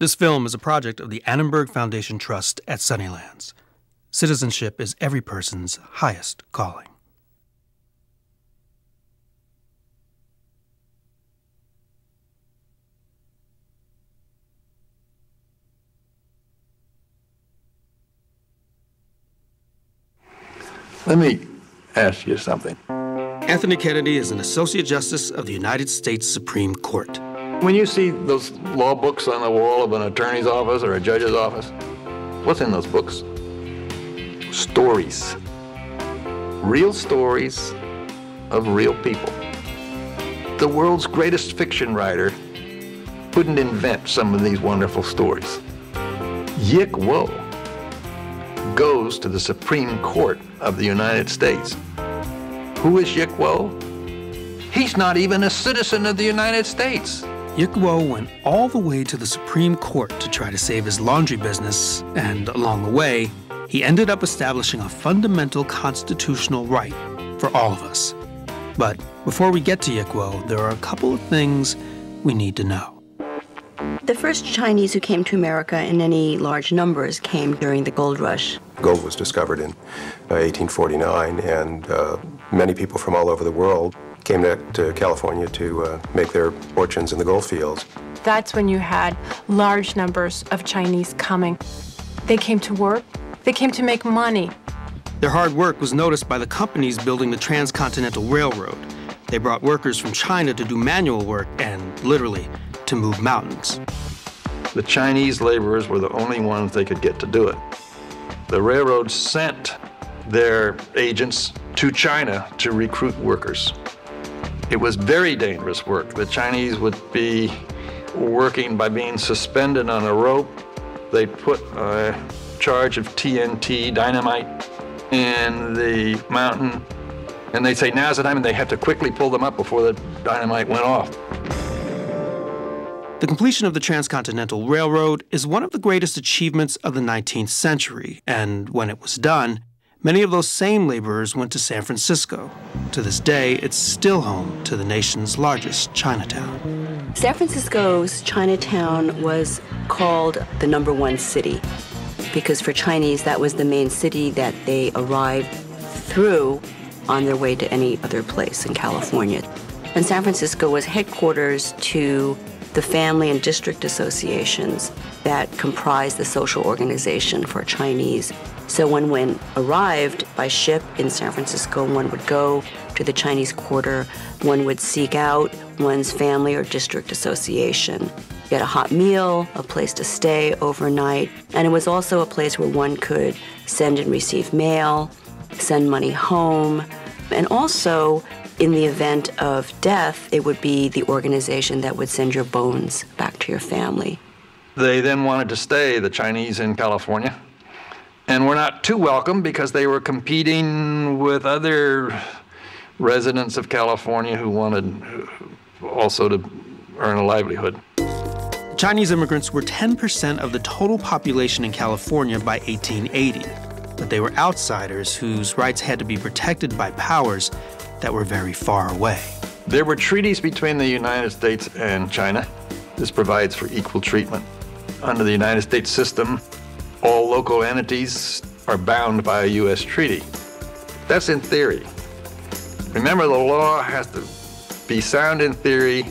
This film is a project of the Annenberg Foundation Trust at Sunnylands. Citizenship is every person's highest calling. Let me ask you something. Anthony Kennedy is an Associate Justice of the United States Supreme Court. When you see those law books on the wall of an attorney's office or a judge's office, what's in those books? Stories. Real stories of real people. The world's greatest fiction writer couldn't invent some of these wonderful stories. Yick Wo goes to the Supreme Court of the United States. Who is Yick Wo? He's not even a citizen of the United States. Yick Wo went all the way to the Supreme Court to try to save his laundry business, and along the way, he ended up establishing a fundamental constitutional right for all of us. But before we get to Yick Wo, there are a couple of things we need to know. The first Chinese who came to America in any large numbers came during the gold rush. Gold was discovered in uh, 1849, and uh, many people from all over the world came to, to California to uh, make their fortunes in the gold fields. That's when you had large numbers of Chinese coming. They came to work, they came to make money. Their hard work was noticed by the companies building the Transcontinental Railroad. They brought workers from China to do manual work and, literally, to move mountains. The Chinese laborers were the only ones they could get to do it. The railroad sent their agents to China to recruit workers. It was very dangerous work. The Chinese would be working by being suspended on a rope. They'd put a charge of TNT, dynamite, in the mountain, and they'd say, now's the time, and they have to quickly pull them up before the dynamite went off. The completion of the Transcontinental Railroad is one of the greatest achievements of the 19th century, and when it was done, many of those same laborers went to San Francisco. To this day, it's still home to the nation's largest Chinatown. San Francisco's Chinatown was called the number one city because for Chinese, that was the main city that they arrived through on their way to any other place in California. And San Francisco was headquarters to the family and district associations that comprise the social organization for Chinese. So when one arrived by ship in San Francisco, one would go to the Chinese quarter, one would seek out one's family or district association, get a hot meal, a place to stay overnight, and it was also a place where one could send and receive mail, send money home, and also in the event of death, it would be the organization that would send your bones back to your family. They then wanted to stay, the Chinese in California, and were not too welcome because they were competing with other residents of California who wanted also to earn a livelihood. Chinese immigrants were 10% of the total population in California by 1880, but they were outsiders whose rights had to be protected by powers that were very far away. There were treaties between the United States and China. This provides for equal treatment. Under the United States system, all local entities are bound by a U.S. treaty. That's in theory. Remember, the law has to be sound in theory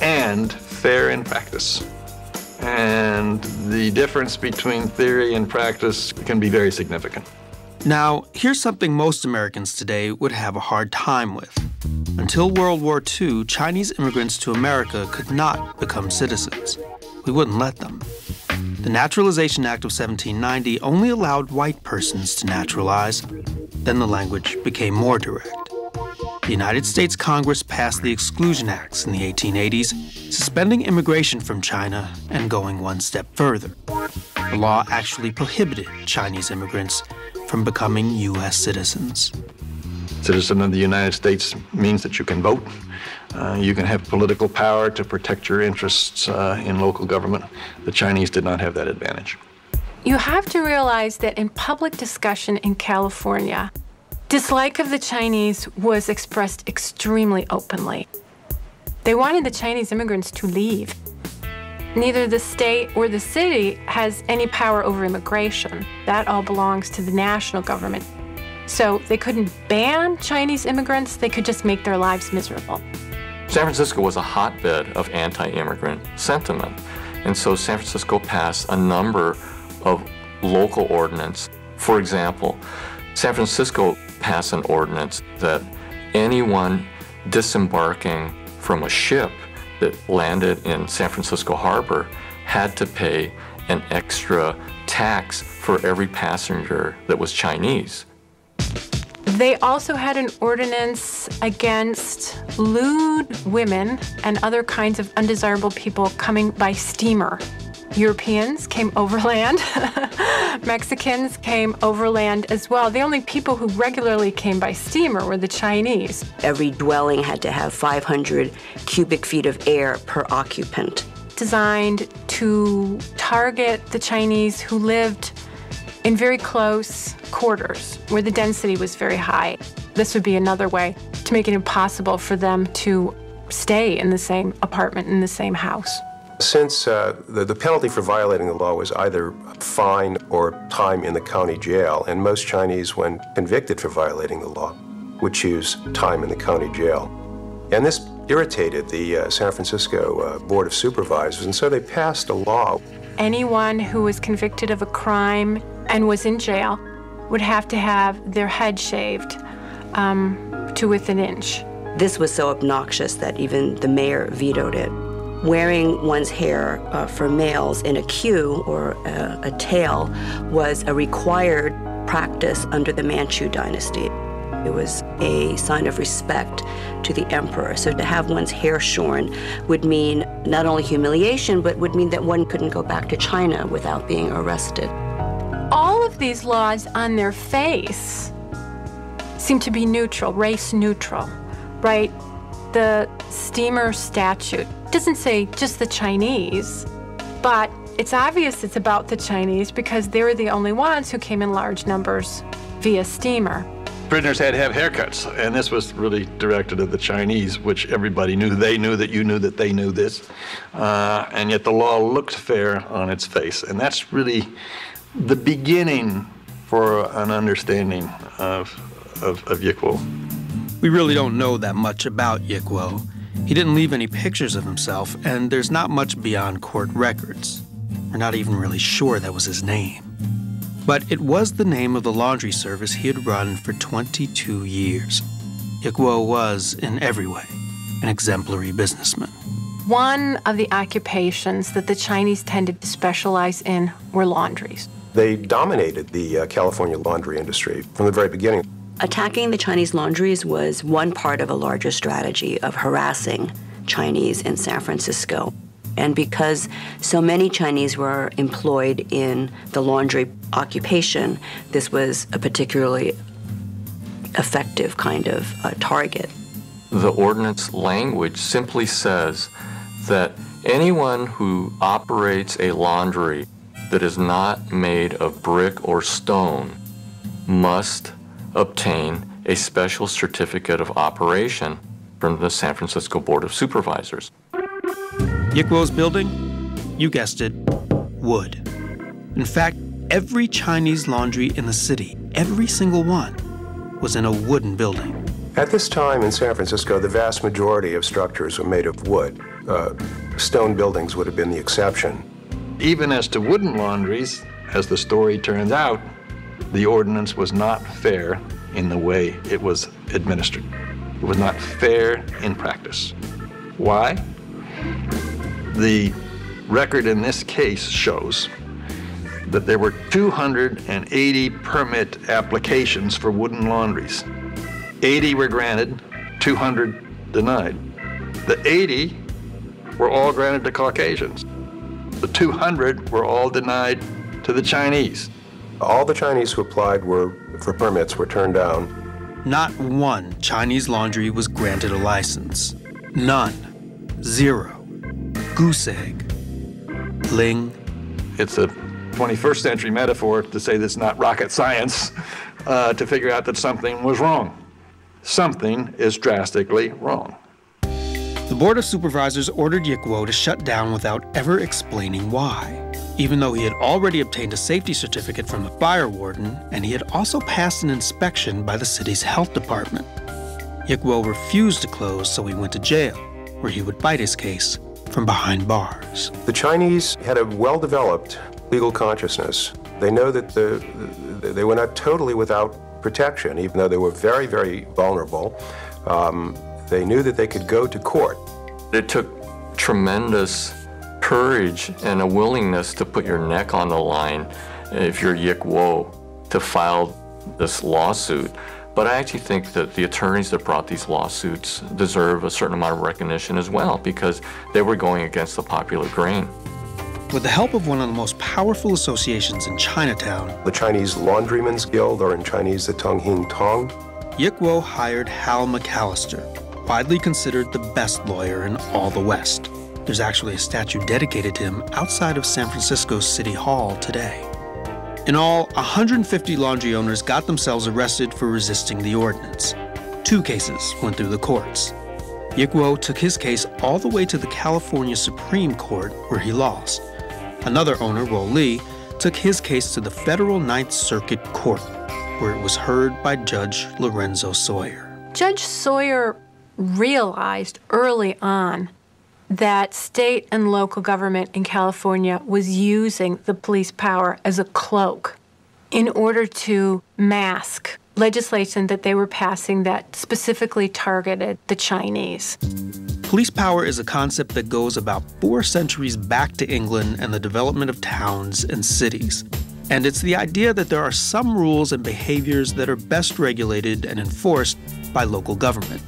and fair in practice. And the difference between theory and practice can be very significant. Now, here's something most Americans today would have a hard time with. Until World War II, Chinese immigrants to America could not become citizens. We wouldn't let them. The Naturalization Act of 1790 only allowed white persons to naturalize. Then the language became more direct. The United States Congress passed the Exclusion Acts in the 1880s, suspending immigration from China and going one step further. The law actually prohibited Chinese immigrants from becoming U.S. citizens. Citizen of the United States means that you can vote. Uh, you can have political power to protect your interests uh, in local government. The Chinese did not have that advantage. You have to realize that in public discussion in California, dislike of the Chinese was expressed extremely openly. They wanted the Chinese immigrants to leave. neither the state or the city has any power over immigration. That all belongs to the national government. So they couldn't ban Chinese immigrants, they could just make their lives miserable. San Francisco was a hotbed of anti immigrant sentiment. And so San Francisco passed a number of local ordinance. For example, San Francisco passed an ordinance that anyone disembarking from a ship that landed in San Francisco Harbor had to pay an extra tax for every passenger that was Chinese. They also had an ordinance against lewd women and other kinds of undesirable people coming by steamer. Europeans came overland. Mexicans came overland as well. The only people who regularly came by steamer were the Chinese. Every dwelling had to have 500 cubic feet of air per occupant. Designed to target the Chinese who lived in very close quarters where the density was very high. This would be another way to make it impossible for them to stay in the same apartment, in the same house. Since uh, the, the penalty for violating the law was either fine or time in the county jail, and most Chinese, when convicted for violating the law, would choose time in the county jail. And this irritated the uh, San Francisco uh, Board of Supervisors, and so they passed a law. Anyone who was convicted of a crime and was in jail would have to have their head shaved um, to within an inch. This was so obnoxious that even the mayor vetoed it. Wearing one's hair uh, for males in a queue or a, a tail was a required practice under the Manchu dynasty. It was a sign of respect to the emperor. So to have one's hair shorn would mean not only humiliation, but would mean that one couldn't go back to China without being arrested. These laws on their face seem to be neutral, race neutral, right? The steamer statute doesn't say just the Chinese, but it's obvious it's about the Chinese because they were the only ones who came in large numbers via steamer. Prisoners had to have haircuts, and this was really directed at the Chinese, which everybody knew. They knew that you knew that they knew this, uh, and yet the law looked fair on its face, and that's really the beginning for an understanding of, of, of. We really don't know that much about Yick Wo. He didn't leave any pictures of himself, and there's not much beyond court records. We're not even really sure that was his name. But it was the name of the laundry service he had run for 22 years. Yick was, in every way, an exemplary businessman. One of the occupations that the Chinese tended to specialize in were laundries. They dominated the uh, California laundry industry from the very beginning. Attacking the Chinese laundries was one part of a larger strategy of harassing Chinese in San Francisco. And because so many Chinese were employed in the laundry occupation, this was a particularly effective kind of uh, target. The ordinance language simply says that anyone who operates a laundry that is not made of brick or stone must obtain a special certificate of operation from the San Francisco Board of Supervisors. Yick Wo's building? You guessed it, wood. In fact, every Chinese laundry in the city, every single one, was in a wooden building. At this time in San Francisco, the vast majority of structures were made of wood. Uh, stone buildings would have been the exception. Even as to wooden laundries, as the story turns out, the ordinance was not fair in the way it was administered. It was not fair in practice. Why? The record in this case shows that there were 280 permit applications for wooden laundries. 80 were granted, 200 denied. The 80 were all granted to Caucasians. The 200 were all denied to the Chinese. All the Chinese who applied were for permits were turned down. Not one Chinese laundry was granted a license. None. Zero. Goose egg. Ling. It's a 21st century metaphor to say that's not rocket science uh, to figure out that something was wrong. Something is drastically wrong. The Board of Supervisors ordered Yick Wo to shut down without ever explaining why, even though he had already obtained a safety certificate from the fire warden and he had also passed an inspection by the city's health department. Yick Wo refused to close, so he went to jail, where he would fight his case from behind bars. The Chinese had a well developed legal consciousness. They know that the, the, they were not totally without protection, even though they were very, very vulnerable. Um, they knew that they could go to court. It took tremendous courage and a willingness to put your neck on the line if you're Yick Wo to file this lawsuit. But I actually think that the attorneys that brought these lawsuits deserve a certain amount of recognition as well because they were going against the popular grain. With the help of one of the most powerful associations in Chinatown, the Chinese Laundrymen's Guild, or in Chinese, the Tung Hing Tong, Yick Wo hired Hall McAllister, widely considered the best lawyer in all the West. There's actually a statue dedicated to him outside of San Francisco's City Hall today. In all, 150 laundry owners got themselves arrested for resisting the ordinance. Two cases went through the courts. Yick Wo took his case all the way to the California Supreme Court, where he lost. Another owner, Wo Lee, took his case to the Federal Ninth Circuit Court, where it was heard by Judge Lorenzo Sawyer. Judge Sawyer realized early on that state and local government in California was using the police power as a cloak in order to mask legislation that they were passing that specifically targeted the Chinese. Police power is a concept that goes about four centuries back to England and the development of towns and cities. And it's the idea that there are some rules and behaviors that are best regulated and enforced by local government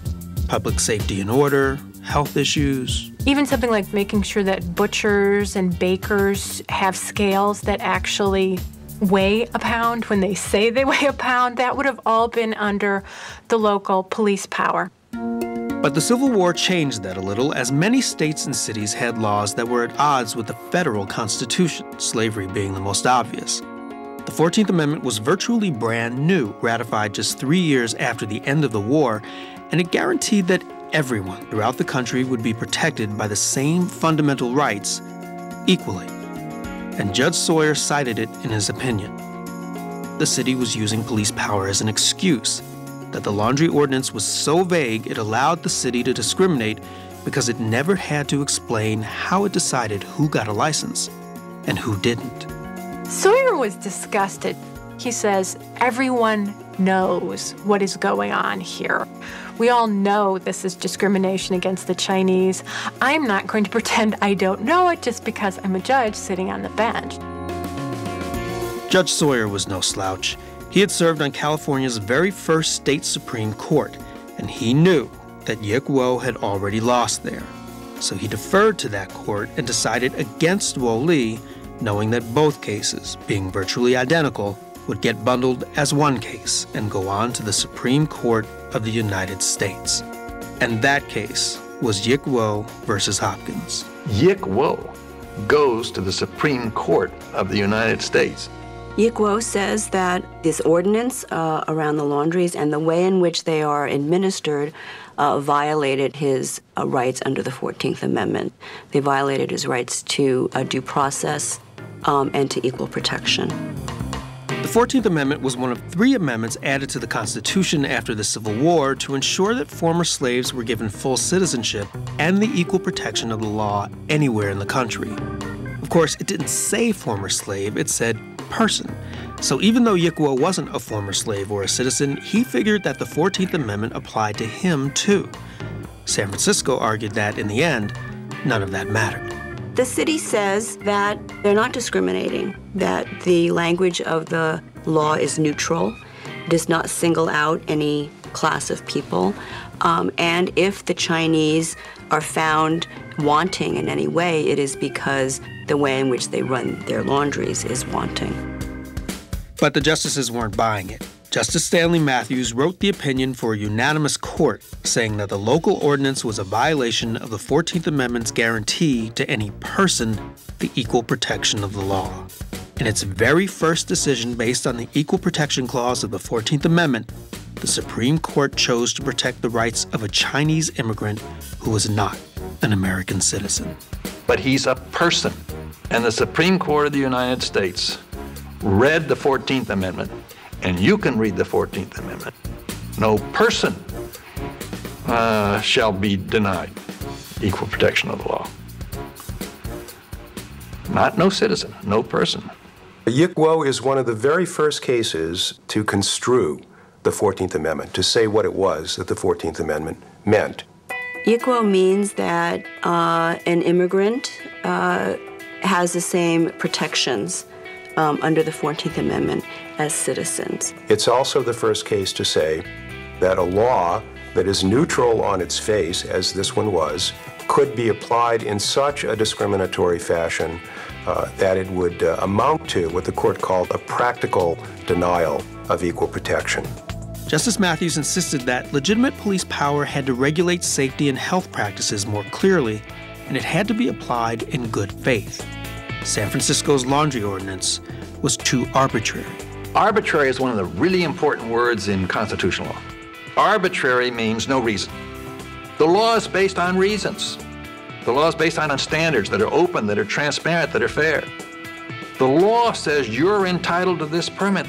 public safety and order, health issues. Even something like making sure that butchers and bakers have scales that actually weigh a pound when they say they weigh a pound, that would have all been under the local police power. But the Civil War changed that a little as many states and cities had laws that were at odds with the federal Constitution, slavery being the most obvious. The 14th Amendment was virtually brand new, ratified just three years after the end of the war, and it guaranteed that everyone throughout the country would be protected by the same fundamental rights equally. And Judge Sawyer cited it in his opinion. The city was using police power as an excuse, that the laundry ordinance was so vague it allowed the city to discriminate because it never had to explain how it decided who got a license and who didn't. Sawyer was disgusted. He says, Everyone knows what is going on here. We all know this is discrimination against the Chinese. I'm not going to pretend I don't know it just because I'm a judge sitting on the bench. Judge Sawyer was no slouch. He had served on California's very first state Supreme Court, and he knew that Yick Wo had already lost there. So he deferred to that court and decided against Wo Lee, knowing that both cases, being virtually identical, would get bundled as one case and go on to the Supreme Court of the United States. And that case was Yick Wo versus Hopkins. Yick Wo goes to the Supreme Court of the United States. Yick Wo says that this ordinance uh, around the laundries and the way in which they are administered uh, violated his uh, rights under the 14th Amendment. They violated his rights to due process um, and to equal protection. The 14th Amendment was one of three amendments added to the Constitution after the Civil War to ensure that former slaves were given full citizenship and the equal protection of the law anywhere in the country. Of course, it didn't say former slave, it said person. So even though Yick Wo wasn't a former slave or a citizen, he figured that the 14th Amendment applied to him too. San Francisco argued that, in the end, none of that mattered. The city says that they're not discriminating, that the language of the law is neutral, does not single out any class of people, um, and if the Chinese are found wanting in any way, it is because the way in which they run their laundries is wanting. But the justices weren't buying it. Justice Stanley Matthews wrote the opinion for a unanimous court, saying that the local ordinance was a violation of the 14th Amendment's guarantee to any person the equal protection of the law. In its very first decision based on the Equal Protection Clause of the 14th Amendment, the Supreme Court chose to protect the rights of a Chinese immigrant who was not an American citizen. But he's a person. And the Supreme Court of the United States read the 14th Amendment, and you can read the 14th Amendment. No person uh, shall be denied equal protection of the law. Not no citizen, no person. Yick Wo is one of the very first cases to construe the 14th Amendment, to say what it was that the 14th Amendment meant. Yick Wo means that uh, an immigrant uh, has the same protections um, under the 14th Amendment as citizens. It's also the first case to say that a law that is neutral on its face, as this one was, could be applied in such a discriminatory fashion uh, that it would uh, amount to what the court called a practical denial of equal protection. Justice Matthews insisted that legitimate police power had to regulate safety and health practices more clearly, and it had to be applied in good faith. San Francisco's laundry ordinance was too arbitrary. Arbitrary is one of the really important words in constitutional law. Arbitrary means no reason. The law is based on reasons. The law is based on standards that are open, that are transparent, that are fair. The law says you're entitled to this permit.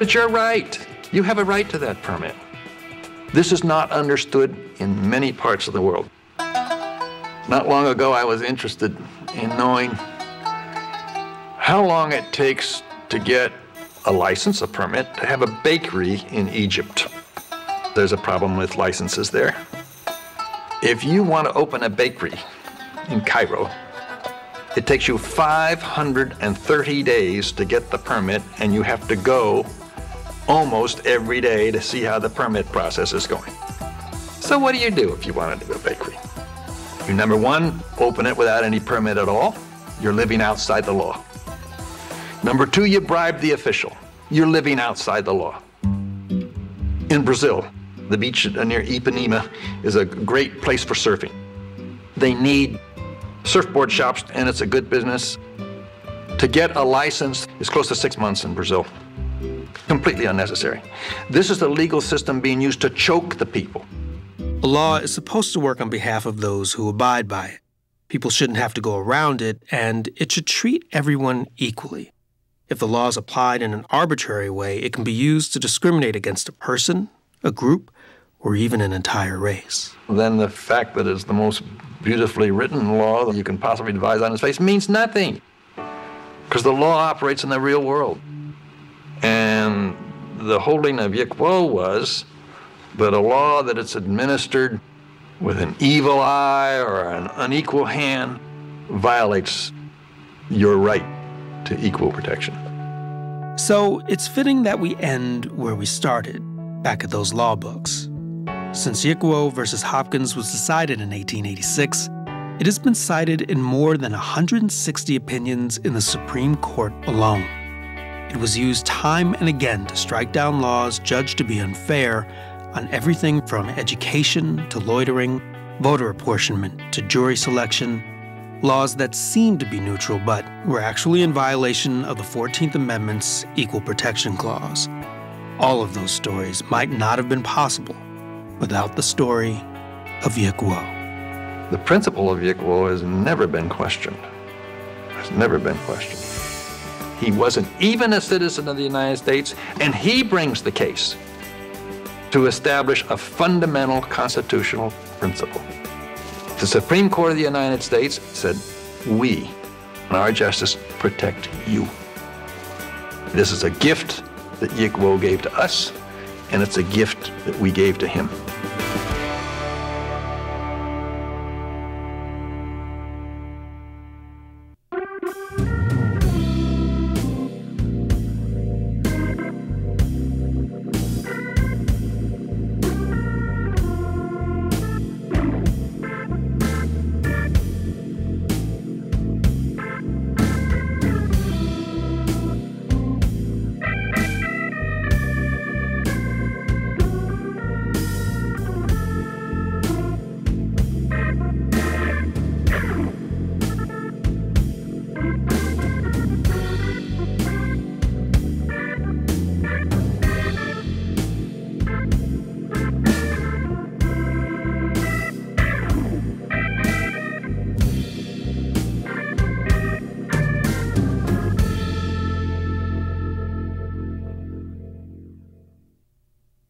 It's your right. You have a right to that permit. This is not understood in many parts of the world. Not long ago, I was interested in knowing how long it takes to get a license, a permit, to have a bakery in Egypt. There's a problem with licenses there. If you want to open a bakery in Cairo, it takes you 530 days to get the permit, and you have to go almost every day to see how the permit process is going. So, what do you do if you want to do a bakery? You number one, open it without any permit at all. You're living outside the law. Number two, you bribe the official. You're living outside the law. In Brazil, the beach near Ipanema is a great place for surfing. They need surfboard shops, and it's a good business. To get a license is close to six months in Brazil. Completely unnecessary. This is the legal system being used to choke the people. A law is supposed to work on behalf of those who abide by it. People shouldn't have to go around it, and it should treat everyone equally. If the law is applied in an arbitrary way, it can be used to discriminate against a person, a group, or even an entire race. Then the fact that it's the most beautifully written law that you can possibly devise on its face means nothing. Because the law operates in the real world. And the holding of Yick Wo was that a law that it's administered with an evil eye or an unequal hand violates your right to equal protection. So it's fitting that we end where we started, back at those law books. Since Yick Wo versus Hopkins was decided in 1886, it has been cited in more than 160 opinions in the Supreme Court alone. It was used time and again to strike down laws judged to be unfair on everything from education to loitering, voter apportionment to jury selection, laws that seemed to be neutral but were actually in violation of the 14th Amendment's Equal Protection Clause. All of those stories might not have been possible without the story of Yick Wo. The principle of Yick Wo has never been questioned. Has never been questioned. He wasn't even a citizen of the United States, and he brings the case to establish a fundamental constitutional principle. The Supreme Court of the United States said, We, and our justice, protect you. This is a gift that Yick gave to us, and it's a gift that we gave to him.